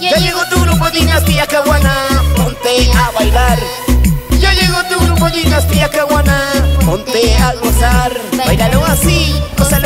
Ya llegó tu grupo Dinastía Caguana, ponte a bailar. Ya llegó tu grupo Dinastía Caguana, ponte a gozar. Bailalo así, gózalo